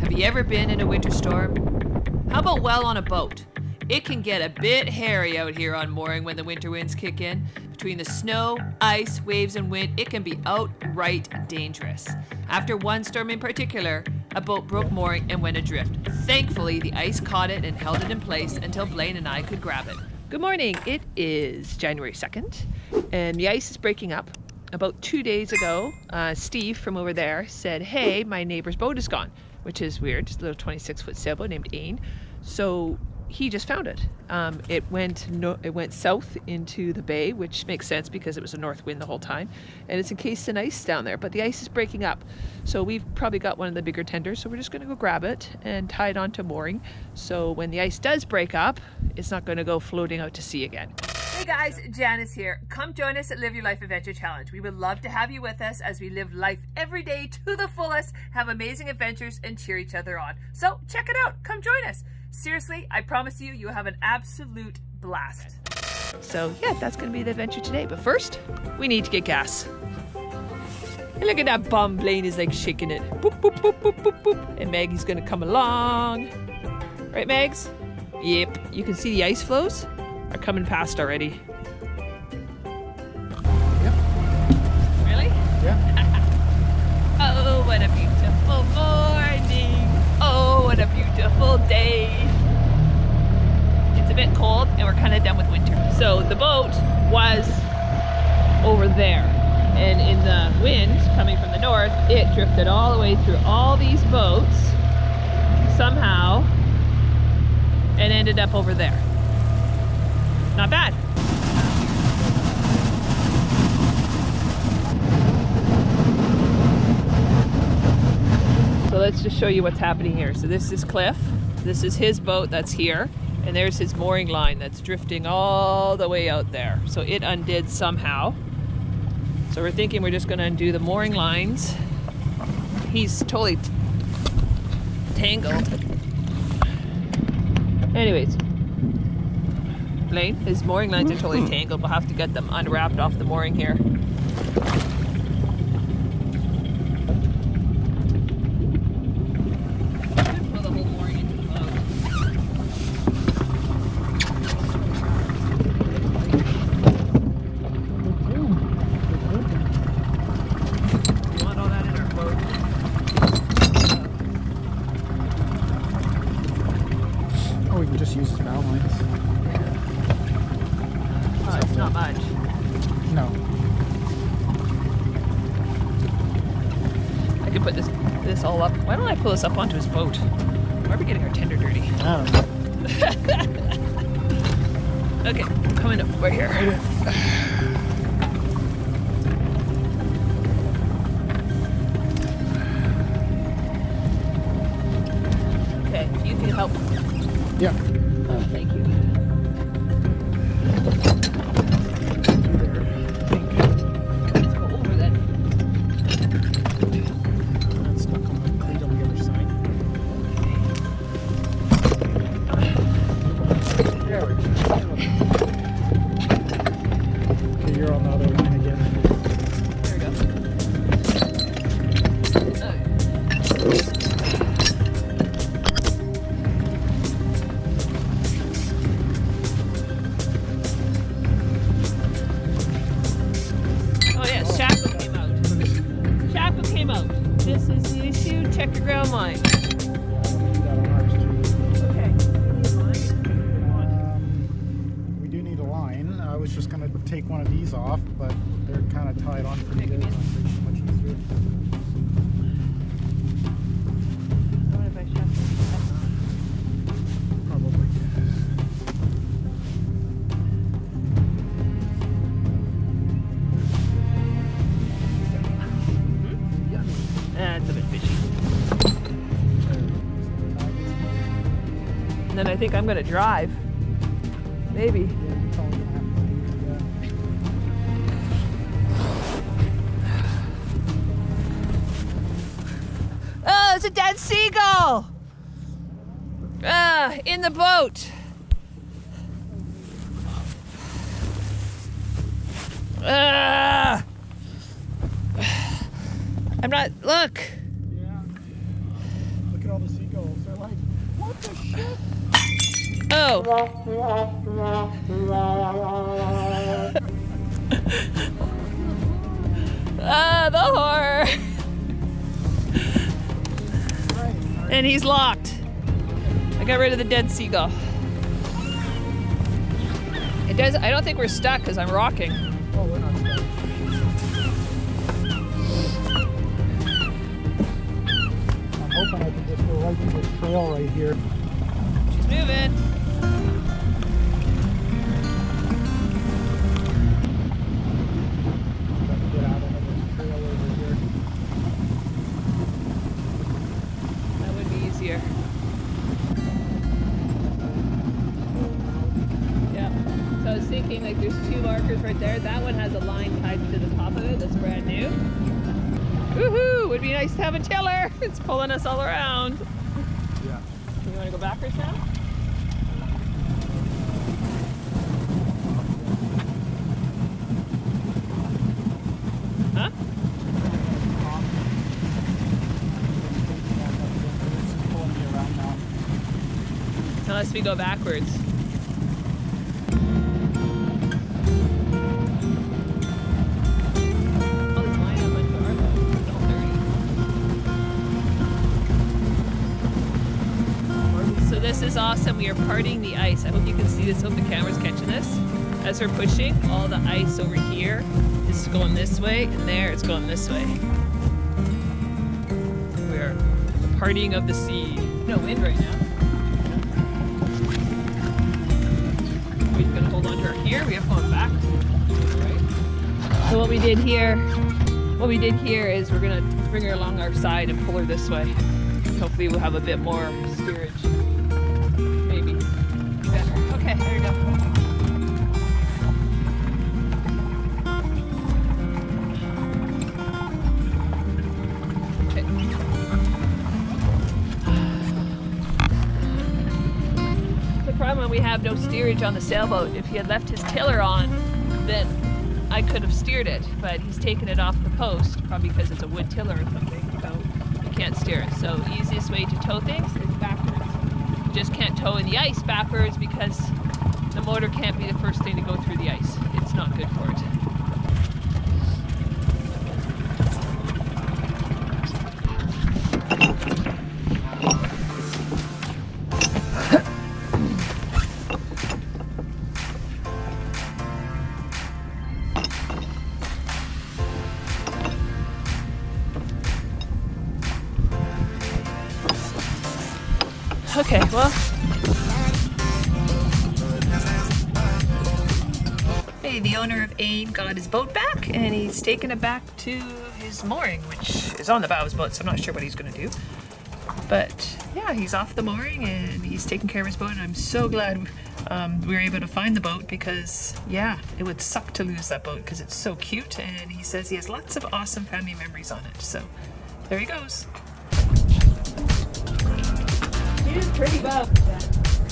Have you ever been in a winter storm? How about well on a boat? It can get a bit hairy out here on mooring when the winter winds kick in. Between the snow, ice, waves, and wind, it can be outright dangerous. After one storm in particular, a boat broke mooring and went adrift. Thankfully, the ice caught it and held it in place until Blaine and I could grab it. Good morning. It is January 2nd, and the ice is breaking up. About two days ago, uh, Steve from over there said, Hey, my neighbor's boat is gone, which is weird. Just a little 26 foot sailboat named Aine. So he just found it. Um, it went no, it went south into the bay, which makes sense because it was a north wind the whole time, and it's encased in ice down there. But the ice is breaking up, so we've probably got one of the bigger tenders. So we're just going to go grab it and tie it onto mooring. So when the ice does break up, it's not going to go floating out to sea again. Hey guys, Janice here. Come join us at Live Your Life Adventure Challenge. We would love to have you with us as we live life every day to the fullest, have amazing adventures, and cheer each other on. So check it out. Come join us. Seriously, I promise you, you'll have an absolute blast. So yeah, that's gonna be the adventure today. But first, we need to get gas. And look at that bum Blaine is like shaking it. Boop, boop, boop, boop, boop, boop. And Maggie's gonna come along. Right, Megs? Yep. You can see the ice floes are coming past already. Yep. Really? Yeah. oh, what a beautiful morning. Oh, what a beautiful day. It's a bit cold and we're kind of done with winter. So the boat was over there. And in the wind coming from the north, it drifted all the way through all these boats somehow and ended up over there. Not bad. So let's just show you what's happening here. So this is Cliff. This is his boat that's here. And there's his mooring line that's drifting all the way out there. So it undid somehow. So we're thinking we're just going to undo the mooring lines. He's totally tangled. Anyways, Blaine, his mooring lines are totally hmm. tangled. We'll have to get them unwrapped off the mooring here. Pull the whole mooring into the boat. You want all that in our boat? Oh, we can just use his bow lines. Oh, it's not much. No. I could put this this all up. Why don't I pull this up onto his boat? Why are we getting our tender dirty? I don't know. Okay, I'm coming up. We're here. one of these off, but they're kind of tied on pretty good. It's much easier. Probably. Hmm? Eh, That's a bit fishy. And then I think I'm gonna drive. Maybe. It's a dead seagull! Ah, in the boat. Ah! I'm not. Look. Yeah. Look at all the seagulls. They're like, what the shit? Oh. ah, the horror. And he's locked. I got rid of the dead seagull. It does. I don't think we're stuck because I'm rocking. Oh, we're not stuck. I'm hoping I can just go right to this trail right here. She's moving. Markers right there. That one has a line tied to the top of it that's brand new. Woohoo! Would be nice to have a tiller. It's pulling us all around. Yeah. You want to go backwards now? Huh? This is pulling me around now. Unless we go backwards. Is awesome. We are parting the ice. I hope you can see this. Hope the camera's catching this. As we're pushing, all the ice over here is going this way, and there it's going this way. We're the parting of the sea. No wind right now. We're gonna hold on to her here. We have going back. So what we did here, what we did here is we're gonna bring her along our side and pull her this way. Hopefully we'll have a bit more steerage. We have no steerage on the sailboat. If he had left his tiller on, then I could have steered it, but he's taken it off the post, probably because it's a wood tiller or something, so you can't steer it. So easiest way to tow things is backwards. You just can't tow in the ice backwards because the motor can't be the first thing to go through the ice. It's not good for it. Okay, well. Hey, the owner of Aine got his boat back and he's taken it back to his mooring, which is on the bow of his boat, so I'm not sure what he's gonna do. But yeah, he's off the mooring and he's taking care of his boat, and I'm so glad um, we were able to find the boat because, yeah, it would suck to lose that boat because it's so cute, and he says he has lots of awesome family memories on it. So there he goes. It is pretty boat.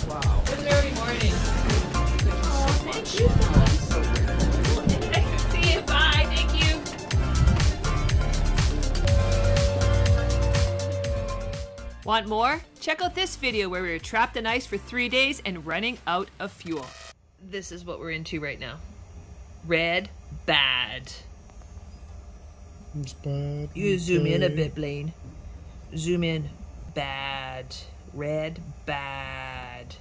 Wow. It was early morning. thank you. See you. Bye. Thank you. Want more? Check out this video where we were trapped in ice for three days and running out of fuel. This is what we're into right now. Red bad. It's bad. You zoom in a bit, Blaine. Zoom in. Bad. Red bad.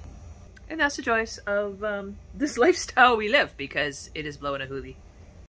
And that's the choice of um, this lifestyle we live because it is blowing a hoolie.